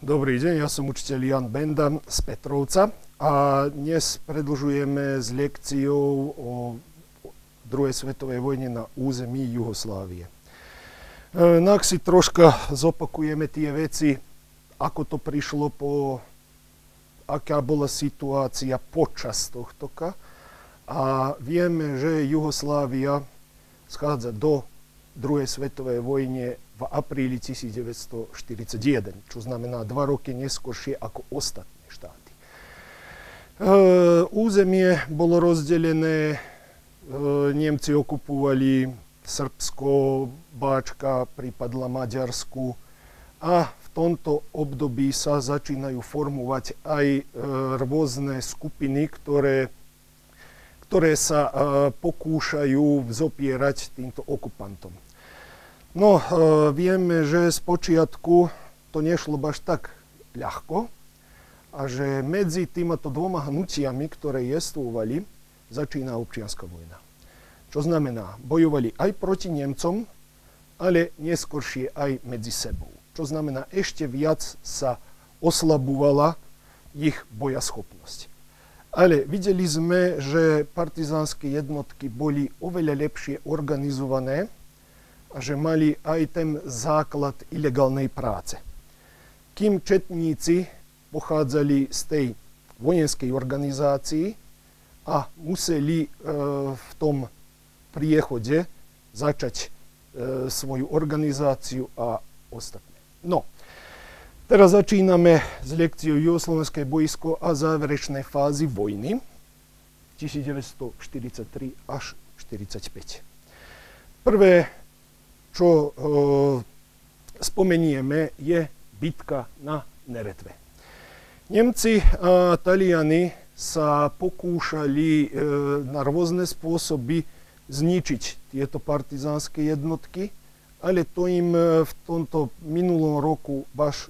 Dobrý deň, ja som učiteľ Jan Benda z Petrovca a dnes predlžujeme s lekciou o druhej svetovej vojne na území Juhoslávie. E, no ak si troška zopakujeme tie veci, ako to prišlo po, aká bola situácia počas tohtoka a vieme, že Juhoslávia schádza do druhej svetovej vojne v apríli 1941, čo znamená dva roky neskôršie ako ostatné štáty. E, územie bolo rozdelené, e, Nemci okupovali Srbsko, Báčka pripadla Maďarsku a v tomto období sa začínajú formovať aj e, rôzne skupiny, ktoré, ktoré sa e, pokúšajú zopierať týmto okupantom. No, e, vieme, že z počiatku to nešlo až tak ľahko a že medzi týmito dvoma hnutiami, ktoré jestvovali, začína občianská vojna. Čo znamená, bojovali aj proti Nemcom, ale neskôršie aj medzi sebou. Čo znamená, ešte viac sa oslabovala ich bojaschopnosť. Ale videli sme, že partizánske jednotky boli oveľa lepšie organizované, že mali aj ten základ ilegálnej práce. Kým četníci pochádzali z tej vojenskej organizácii a museli e, v tom priechode začať e, svoju organizáciu a ostatné. No, teraz začíname s lekciou Jugoslovenské boisko a záverečnej fázy vojny 1943 až 1945. Prvé čo e, spomenieme, je bitka na Neretve. Nemci Taliani sa pokúšali e, na rôzne spôsoby zničiť tieto partizánske jednotky, ale to im e, v tomto minulom roku baš,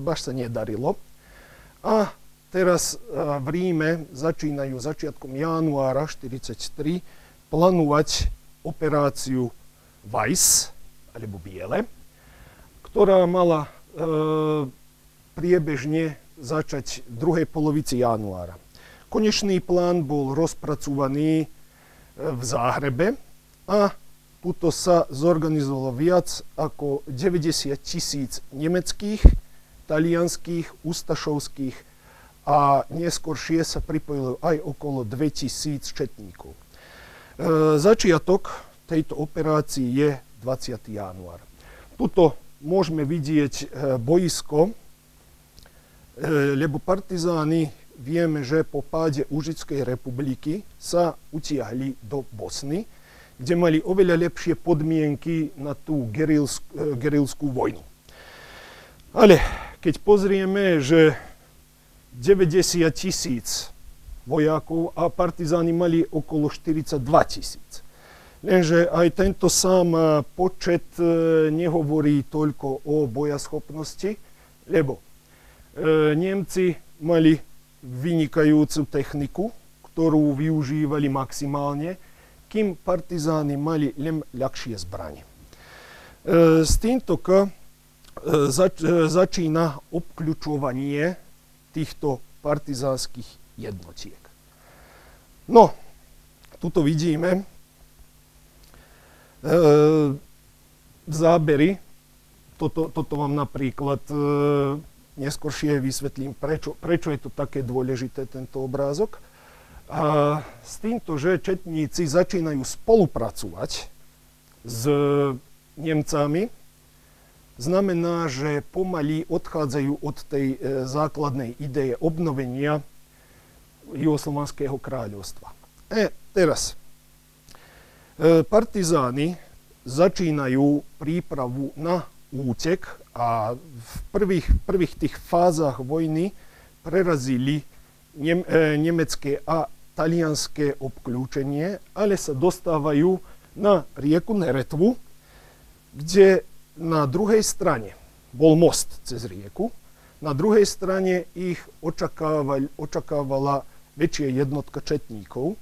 baš sa nedarilo. A teraz v Ríme začínajú začiatkom januára 1943 plánovať operáciu Weiss, alebo biele, ktorá mala e, priebežne začať v druhej polovici januára. Konečný plán bol rozpracovaný e, v Záhrebe a tuto sa zorganizovalo viac ako 90 tisíc nemeckých, talianských, ustašovských a neskôršie sa pripojilo aj okolo 2000 četníkov. E, začiatok tejto operácii je 20. január. Tuto môžeme vidieť e, boisko, e, lebo partizáni vieme, že po páde Užickej republiky sa utiahli do Bosny, kde mali oveľa lepšie podmienky na tú e, gerilskú vojnu. Ale keď pozrieme, že 90 tisíc vojakov a partizáni mali okolo 42 tisíc. Lenže aj tento sám e, počet e, nehovorí toľko o bojaschopnosti, lebo e, Nemci mali vynikajúcu techniku, ktorú využívali maximálne, kým partizáni mali len ľahšie zbranie. S týmto k zač začína obkľúčovanie týchto partizánskych jednotiek. No, tuto vidíme, zábery. Toto, toto vám napríklad e, neskôršie vysvetlím, prečo, prečo je to také dôležité, tento obrázok. A s týmto, že četníci začínajú spolupracovať s Nemcami, znamená, že pomaly odchádzajú od tej e, základnej ideje obnovenia Jugoslovanského kráľovstva. E, teraz, E, partizáni začínajú prípravu na útek a v prvých, prvých tých fázach vojny prerazili nem, e, nemecké a talianské obklúčenie, ale sa dostávajú na rieku Neretvu, kde na druhej strane bol most cez rieku, na druhej strane ich očakávala väčšia jednotka četníkov,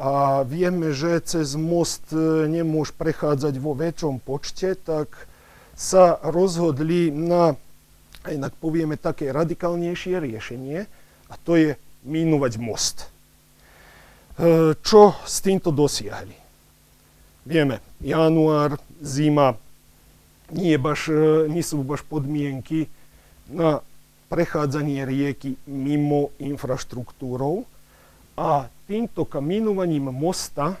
a vieme, že cez most e, nemôž prechádzať vo väčšom počte, tak sa rozhodli na inak povieme také radikálnejšie riešenie, a to je mínovať most. E, čo s týmto dosiahli? Vieme, január, zima, nie, baš, e, nie sú baš podmienky na prechádzanie rieky mimo infraštruktúrou a týmto kamínovaním mosta e,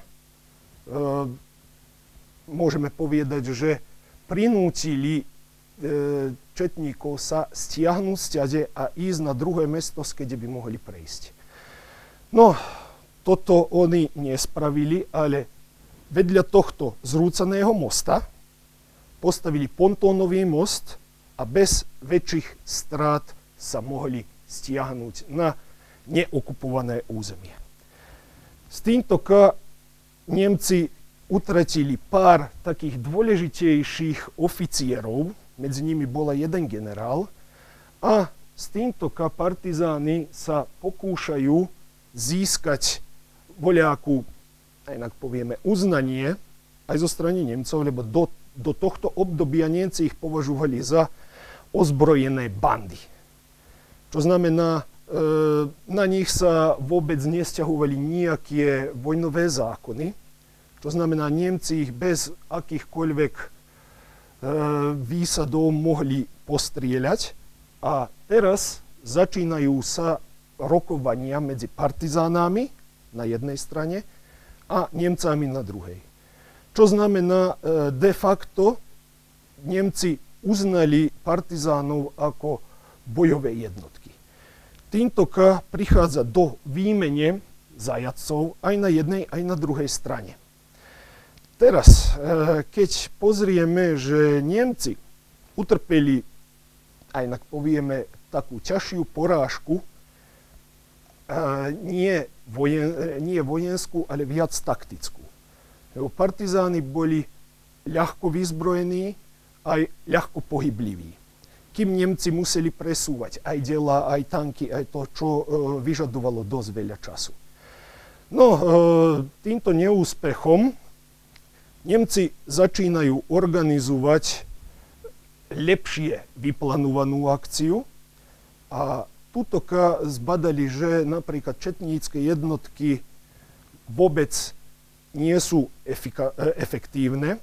môžeme povedať, že prinútili e, četníkov sa stiahnuť z a ísť na druhé mesto, kde by mohli prejsť. No, toto oni nespravili, ale vedľa tohto zrúcaného mosta postavili pontónový most a bez väčších strát sa mohli stiahnuť na neokupované územie. S týmto Nemci utratili pár takých dôležitejších oficierov, medzi nimi bola jeden generál, a s týmto partizány sa pokúšajú získať voľakú, inak povieme, uznanie aj zo strany Nemcov, lebo do, do tohto obdobia Nemci ich považovali za ozbrojené bandy. Čo znamená, e, na nich sa vôbec nesťahovali nejaké vojnové zákony, to znamená, Nemci ich bez akýchkoľvek e, výsadov mohli postrieľať a teraz začínajú sa rokovania medzi partizánami na jednej strane a Nemcami na druhej. Čo znamená, e, de facto Nemci uznali partizánov ako bojové jednotky. Týmto prichádza do výmene zajacov aj na jednej, aj na druhej strane. Teraz, e, keď pozrieme, že Nemci utrpeli, aj nak povieme, takú ťažšiu porážku, e, nie, vojen, nie vojenskú, ale viac taktickú. Partizáni boli ľahko vyzbrojení, aj ľahko pohybliví. Nemci museli presúvať aj dela, aj tanky, aj to, čo vyžadovalo dosť veľa času. No, týmto neúspechom Nemci začínajú organizovať lepšie vyplánovanú akciu a tuto zbadali, že napríklad četnícke jednotky vôbec nie sú efektívne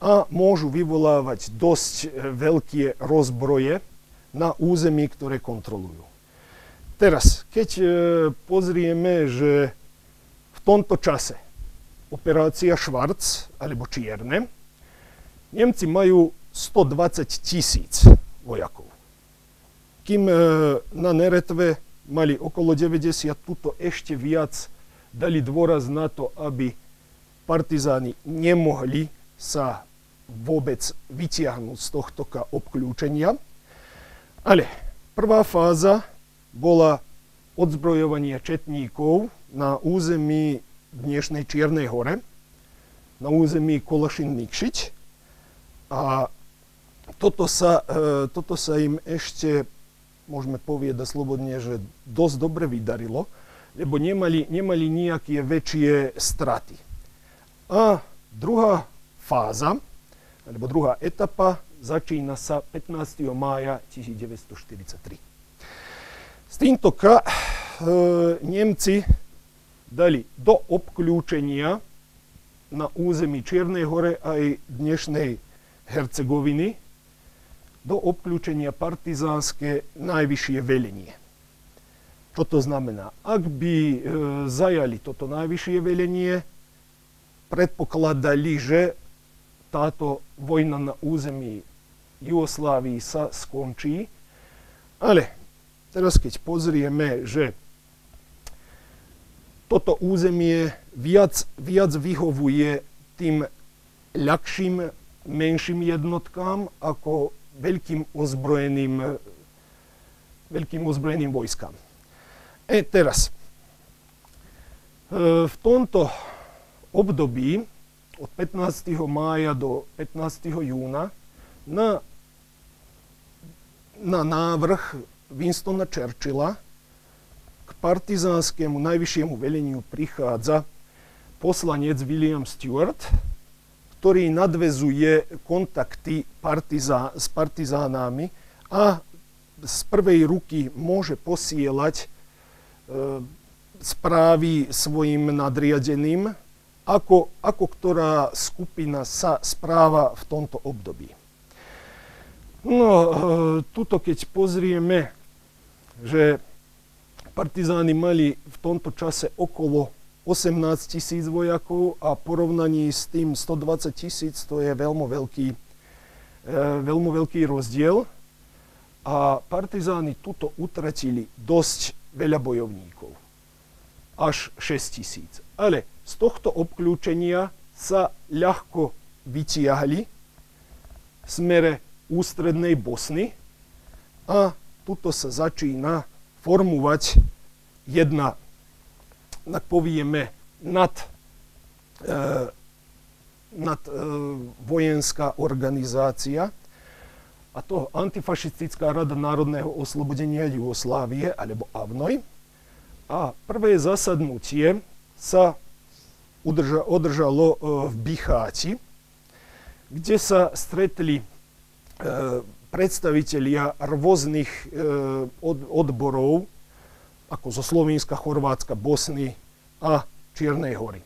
a môžu vyvolávať dosť veľké rozbroje na území, ktoré kontrolujú. Teraz, keď e, pozrieme, že v tomto čase operácia Švarc, alebo Čierne, Nemci majú 120 tisíc vojakov. Kým e, na Neretve mali okolo 90, tuto ešte viac dali dôraz na to, aby partizáni nemohli sa vôbec vytiahnuť z tohto obklúčenia. Ale prvá fáza bola odzbrojovanie četníkov na území dnešnej Čiernej hore na území Kolašin-Nikšiť. A toto sa, e, toto sa im ešte, môžeme povedať slobodne, že dosť dobre vydarilo, lebo nemali, nemali nejaké väčšie straty. A druhá fáza, alebo druhá etapa, začína sa 15. mája 1943. S týmto ka, e, Nemci dali do obklúčenia na území Čiernej hore aj dnešnej Hercegoviny do obklúčenia partizánske najvyššie velenie. Čo to znamená? Ak by e, zajali toto najvyššie velenie, predpokladali, že táto vojna na území Jugoslávii sa skončí. Ale teraz keď pozrieme, že toto územie viac, viac vyhovuje tým ľahším, menším jednotkám ako veľkým ozbrojeným, veľkým ozbrojeným vojskám. E teraz, e, v tomto období od 15. mája do 15. júna na, na návrh Winstona Churchilla k partizánskému najvyššiemu veleniu prichádza poslanec William Stewart, ktorý nadvezuje kontakty partizá, s partizánami a z prvej ruky môže posielať e, správy svojim nadriadeným, ako, ako ktorá skupina sa správa v tomto období. No, e, tuto keď pozrieme, že partizáni mali v tomto čase okolo 18 tisíc vojakov a porovnaní s tým 120 tisíc to je veľmi veľký, e, veľmi veľký rozdiel. A partizáni tuto utratili dosť veľa bojovníkov. Až 6 tisíc. Ale z tohto obklúčenia sa ľahko vytiahli v smere ústrednej Bosny a tuto sa začína formovať jedna, tak povieme, nad, e, nad e, vojenská organizácia, a to Antifašistická rada národného oslobodenia Jugoslávie, alebo AVNOJ. A prvé zasadnutie sa održalo v Bicháti, kde sa stretli predstavitelia rôznych od, odborov, ako zo Slovenska, Chorvátska, Bosny a Čiernej hory.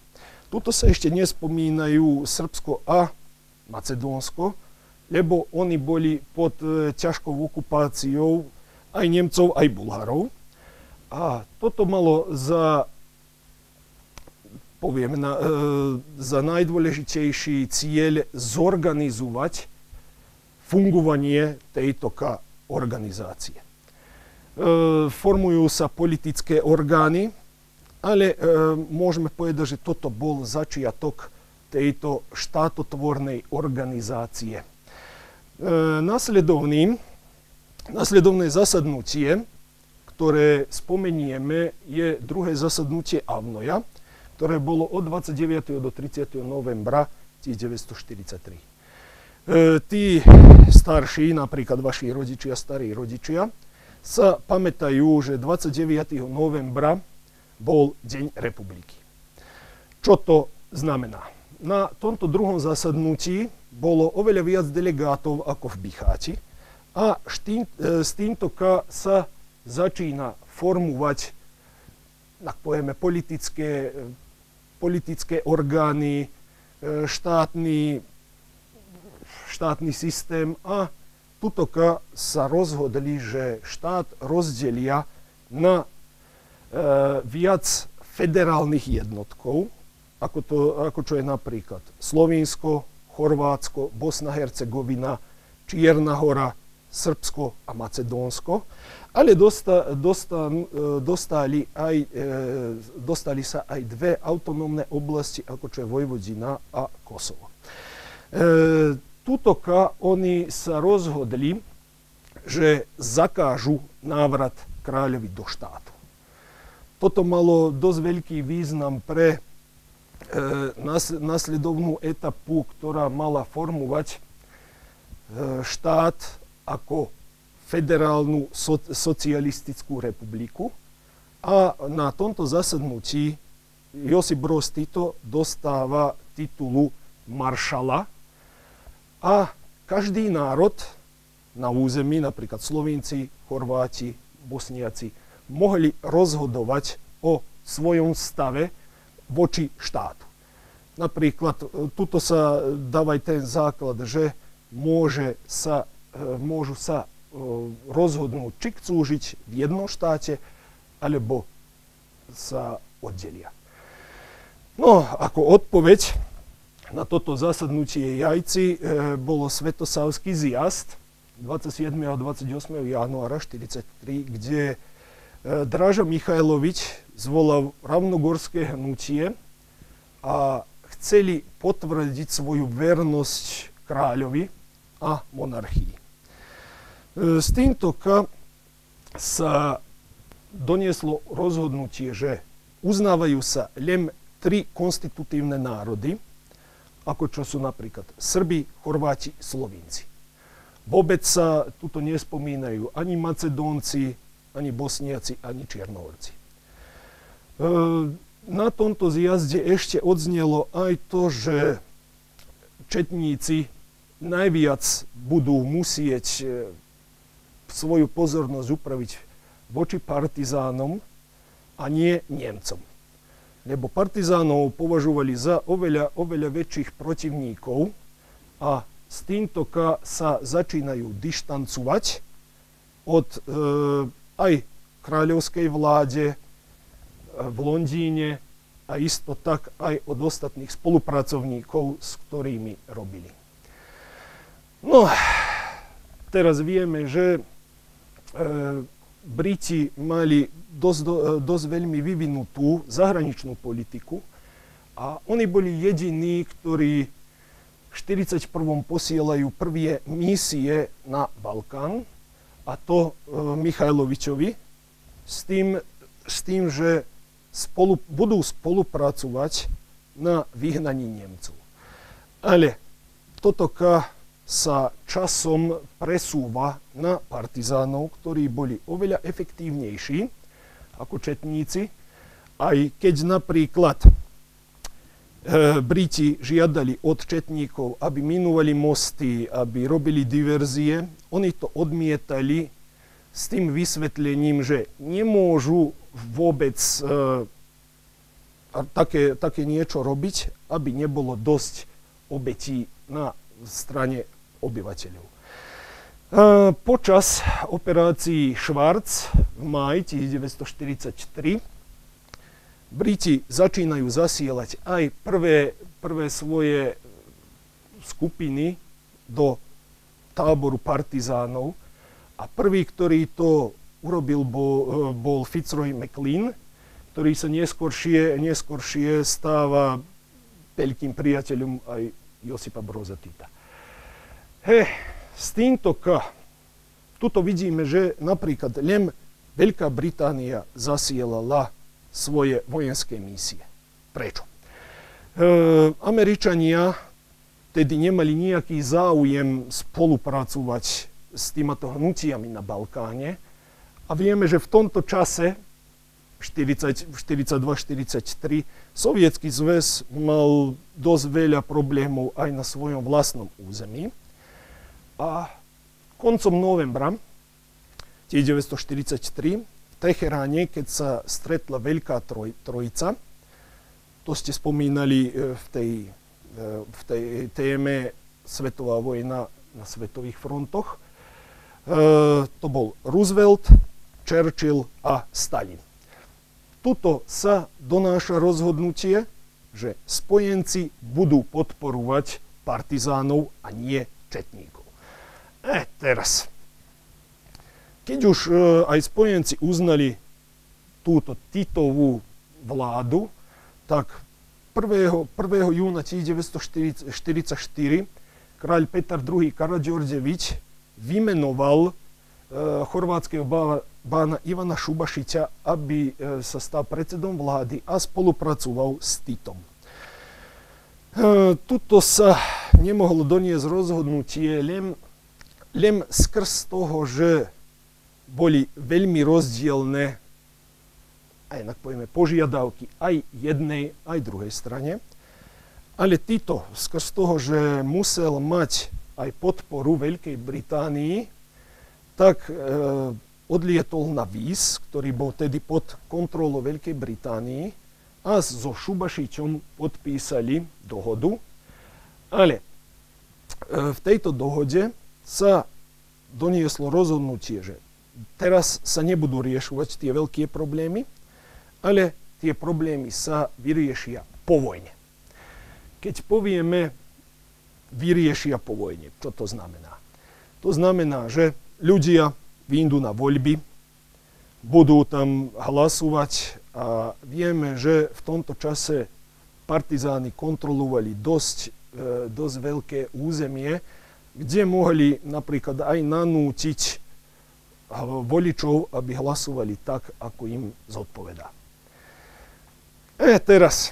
Tuto sa ešte nespomínajú Srbsko a Macedónsko, lebo oni boli pod ťažkou okupáciou aj Nemcov, aj Bulharov. A toto malo za, poviem, na, e, za najdôležitejší cieľ zorganizovať fungovanie tejto organizácie. E, formujú sa politické orgány, ale e, môžeme povedať, že toto bol začiatok tejto štátotvornej organizácie. E, nasledovný, nasledovné zasadnutie, ktoré spomenieme, je druhé zasadnutie Avnoja, ktoré bolo od 29. do 30. novembra 1943. E, tí starší, napríklad vaši rodičia, starí rodičia, sa pamätajú, že 29. novembra bol Deň republiky. Čo to znamená? Na tomto druhom zasadnutí bolo oveľa viac delegátov ako v Bicháti a štým, e, s týmto sa začína formovať, tak povieme, politické, politické orgány, e, štátny, štátny systém a tuto sa rozhodli, že štát rozdelia na e, viac federálnych jednotkov, ako, to, ako čo je napríklad Slovinsko, Chorvátsko, Bosna, Hercegovina, Čierna hora, Srbsko a Macedónsko, ale dosta, dosta, e, dostali, aj, e, dostali sa aj dve autonómne oblasti, ako čo je Vojvodina a Kosovo. E, tutoka oni sa rozhodli, že zakážu návrat kráľovi do štátu. Toto malo dosť veľký význam pre E, nasledovnú etapu, ktorá mala formovať e, štát ako federálnu so, socialistickú republiku. A na tomto zasadnutí Josip Broz Tito dostáva titulu maršala a každý národ na území, napríklad Slovinci, Chorváti, Bosniaci, mohli rozhodovať o svojom stave voči štátu. Napríklad, e, tuto sa dáva aj ten základ, že môže sa, môžu sa e, rozhodnúť, či chcú žiť v jednom štáte, alebo sa oddelia. No, ako odpoveď na toto zasadnutie jajci bolo Svetosavský zjazd 27. a 28. januára 1943, kde Draža Michajlovič zvolal ravnogorské hnutie a chceli potvrdiť svoju vernosť kráľovi a monarchii. S týmto sa donieslo rozhodnutie, že uznávajú sa len tri konstitutívne národy, ako čo sú napríklad Srbi, Chorváti, Slovinci. Vôbec sa tuto nespomínajú ani Macedónci, ani Bosniaci, ani Čiernohorci. E, na tomto zjazde ešte odznelo aj to, že četníci najviac budú musieť e, svoju pozornosť upraviť voči partizánom a nie Nemcom. Lebo partizánov považovali za oveľa, oveľa väčších protivníkov a s týmto sa začínajú dištancovať od e, aj kráľovskej vláde e, v Londýne a isto tak aj od ostatných spolupracovníkov, s ktorými robili. No, teraz vieme, že Briti mali dosť, do, e, dosť veľmi vyvinutú zahraničnú politiku a oni boli jediní, ktorí v 41. posielajú prvé misie na Balkán a to e, Michajlovičovi s tým, s tým že spolu, budú spolupracovať na vyhnaní Nemcov. Ale toto sa časom presúva na partizánov, ktorí boli oveľa efektívnejší ako četníci, aj keď napríklad e, Briti žiadali od četníkov, aby minúvali mosty, aby robili diverzie, oni to odmietali s tým vysvetlením, že nemôžu vôbec e, také, také niečo robiť, aby nebolo dosť obetí na strane obyvateľov. E, počas operácií Schwarz v máji 1943 Briti začínajú zasielať aj prvé, prvé svoje skupiny do táboru partizánov, a prvý, ktorý to urobil, bol, eh, bol Fitzroy McLean, ktorý sa neskôršie, neskôršie stáva veľkým priateľom aj Josipa Broza Tita. He, s týmto k, tuto vidíme, že napríklad len Veľká Británia zasielala svoje vojenské misie. Prečo? E, Američania tedy nemali nejaký záujem spolupracovať s týmito hnutiami na Balkáne. A vieme, že v tomto čase, 42-43, Sovietský zväz mal dosť veľa problémov aj na svojom vlastnom území. A koncom novembra 1943 v Teheráne, keď sa stretla Veľká troj, trojica, to ste spomínali e, v tej, e, v tej téme Svetová vojna na svetových frontoch, E, to bol Roosevelt, Churchill a Stalin. Tuto sa donáša rozhodnutie, že spojenci budú podporovať partizánov a nie četníkov. E, teraz, keď už e, aj spojenci uznali túto Titovú vládu, tak 1. 1. júna 1944 kráľ Petar II. Karadžordževič vymenoval e, chorvátskeho bána Ivana Šubašiťa, aby e, sa stal predsedom vlády a spolupracoval s Titom. E, tuto sa nemohlo doniesť rozhodnutie len, len skrz toho, že boli veľmi rozdielne aj inak povieme, požiadavky aj jednej, aj druhej strane. Ale Tito skrz toho, že musel mať aj podporu Veľkej Británii, tak e, odlietol na Vís, ktorý bol tedy pod kontrolou Veľkej Británii a so Šubašičom podpísali dohodu. Ale e, v tejto dohode sa donieslo rozhodnutie, že teraz sa nebudú riešovať tie veľké problémy, ale tie problémy sa vyriešia po vojne. Keď povieme vyriešia po vojne. Čo to znamená? To znamená, že ľudia vyjdú na voľby, budú tam hlasovať a vieme, že v tomto čase partizáni kontrolovali dosť, e, dosť veľké územie, kde mohli napríklad aj nanútiť voličov, aby hlasovali tak, ako im zodpovedá. E teraz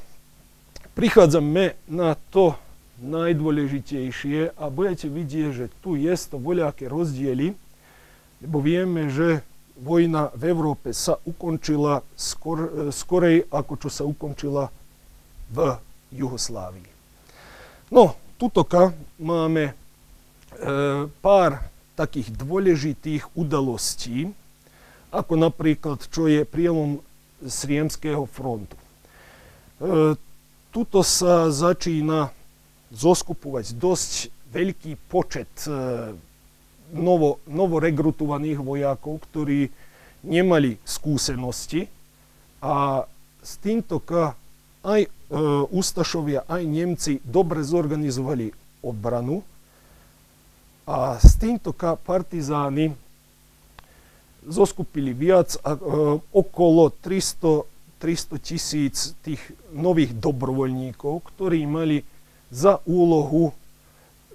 prichádzame na to, najdôležitejšie a budete vidieť, že tu je to voľaké rozdiely, lebo vieme, že vojna v Európe sa ukončila skor, skorej, ako čo sa ukončila v Juhoslávii. No, tutoka máme pár takých dôležitých udalostí, ako napríklad, čo je prielom Sriemského frontu. Tuto sa začína zoskupovať dosť veľký počet novo, novorekrutovaných vojakov, ktorí nemali skúsenosti a s týmto aj Ústašovia, aj Nemci dobre zorganizovali obranu a s týmto partizáni zoskupili viac, a, e, okolo 300, 300 tisíc tých nových dobrovoľníkov, ktorí mali za úlohu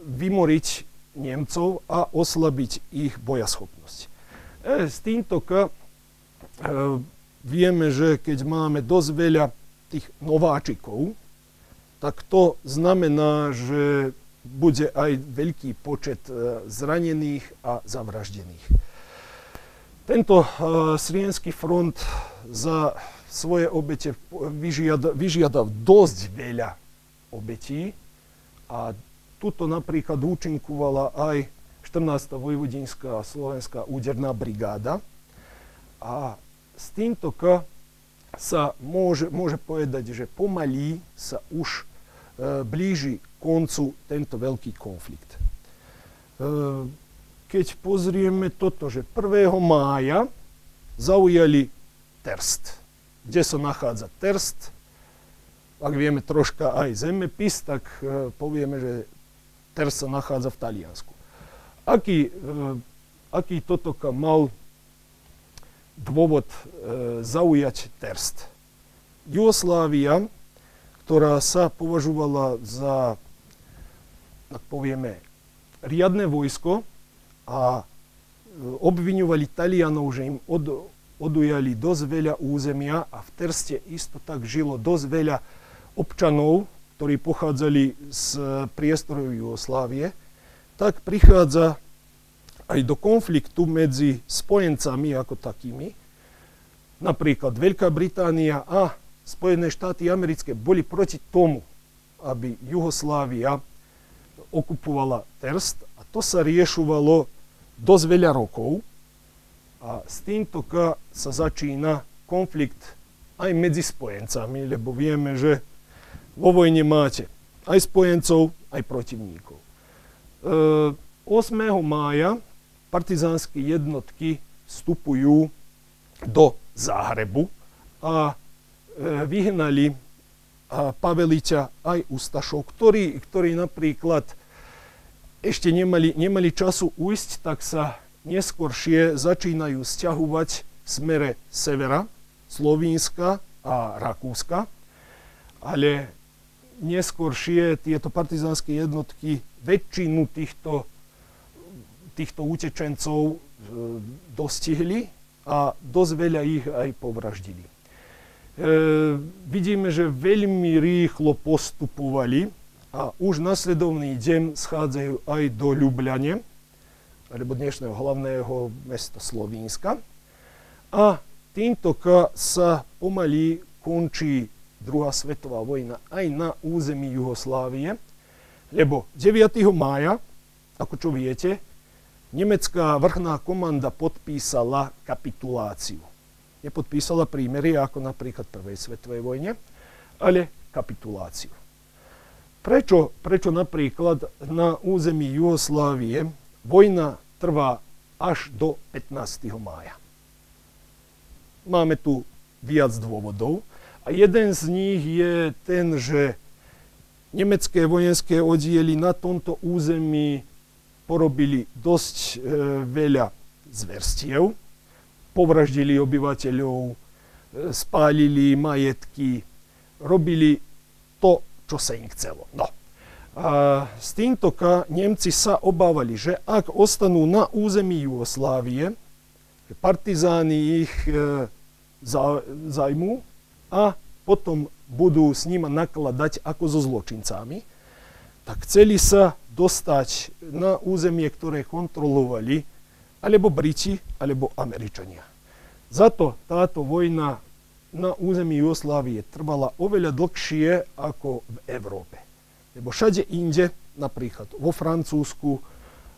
vymoriť Nemcov a oslabiť ich bojaschopnosť. E, s týmto e, vieme, že keď máme dosť veľa tých nováčikov, tak to znamená, že bude aj veľký počet e, zranených a zavraždených. Tento e, Srienský front za svoje obete vyžiada, vyžiada dosť veľa obetí a tuto napríklad účinkovala aj 14. vojvodinská slovenská úderná brigáda a s týmto sa môže, môže povedať, že pomalí sa už e, blíži koncu tento veľký konflikt. E, keď pozrieme toto, že 1. mája zaujali Terst. Kde sa nachádza Terst? Ak vieme troška aj zemepis, tak e, povieme, že Terst sa nachádza v Taliansku. Aký, e, aký toto mal dôvod zaujať Terst. Jugoslávia, ktorá sa považovala za, tak povieme, riadne vojsko a e, obviňovali Talianov, že im od, odujali dosť veľa územia a v Terste isto tak žilo dosť veľa občanov, ktorí pochádzali z priestorov Jugoslávie, tak prichádza aj do konfliktu medzi spojencami ako takými. Napríklad Veľká Británia a Spojené štáty americké boli proti tomu, aby Jugoslávia okupovala Terst a to sa riešovalo dosť veľa rokov a s týmto sa začína konflikt aj medzi spojencami, lebo vieme, že vo vojne máte aj spojencov, aj protivníkov. E, 8. mája partizánske jednotky vstupujú do Záhrebu a e, vyhnali a Pavelića aj Ustašov, ktorí napríklad ešte nemali, nemali času ujsť, tak sa neskôršie začínajú stiahovať v smere severa, Slovínska a Rakúska, ale neskôršie tieto partizánske jednotky väčšinu týchto týchto utečencov e, dostihli a dosť veľa ich aj povraždili. E, vidíme, že veľmi rýchlo postupovali a už nasledovný deň schádzajú aj do Ljubljane, alebo dnešného hlavného mesta Slovínska. A týmto sa pomaly končí druhá svetová vojna aj na území Jugoslávie, lebo 9. mája, ako čo viete, nemecká vrchná komanda podpísala kapituláciu. Nepodpísala prímery ako napríklad prvej svetovej vojne, ale kapituláciu. Prečo, prečo napríklad na území Jugoslávie vojna trvá až do 15. mája? Máme tu viac dôvodov a jeden z nich je ten, že nemecké vojenské oddiely na tomto území porobili dosť e, veľa zverstiev, povraždili obyvateľov, e, spálili majetky, robili to, čo sa im chcelo. No. A s týmto Nemci sa obávali, že ak ostanú na území Jugoslávie, partizáni ich e, zajmú a potom budú s nimi nakladať ako so zločincami, tak chceli sa dostať na územie, ktoré kontrolovali alebo Briti, alebo Američania. Zato táto vojna na území Jugoslávie trvala oveľa dlhšie ako v Európe. Lebo všade inde, napríklad vo Francúzsku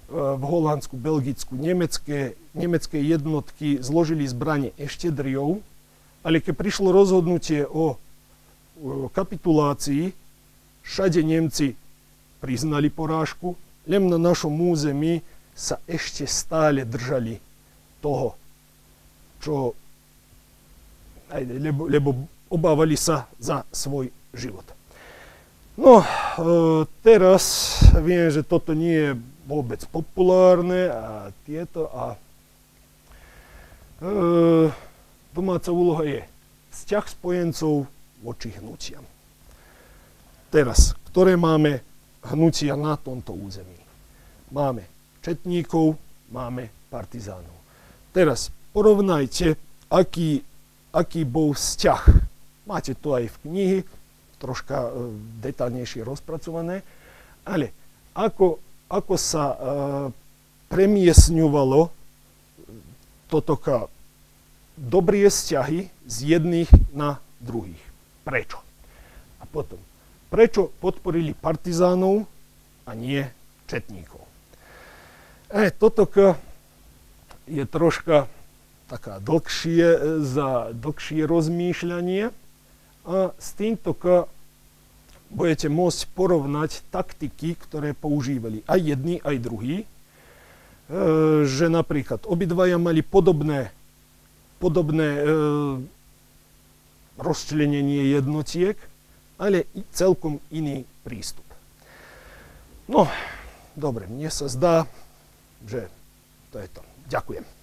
v Holandsku, Belgicku, nemecké, nemecké jednotky zložili zbranie ešte driou, ale keď prišlo rozhodnutie o kapitulácii, všade Nemci priznali porážku, len na našom území sa ešte stále držali toho, čo, lebo, lebo obávali sa za svoj život. No, e, teraz viem, že toto nie je vôbec populárne a tieto a e, domáca úloha je vzťah spojencov voči hnutiam. Teraz, ktoré máme hnutia na tomto území? Máme četníkov, máme partizánov. Teraz porovnajte, aký, aký bol vzťah. Máte to aj v knihy, troška e, detálnejšie rozpracované, ale ako, ako sa e, premiesňovalo toto dobré vzťahy z jedných na druhých. Prečo? A potom, prečo podporili partizánov a nie četníkov? E, toto je troška taká dlhšie, e, za dlhšie rozmýšľanie a s týmto budete môcť porovnať taktiky, ktoré používali aj jedni, aj druhí. E, že napríklad obidvaja mali podobné, podobné e, rozčlenenie jednotiek, ale i celkom iný prístup. No, dobre, mne sa zdá, že to je to. Ďakujem.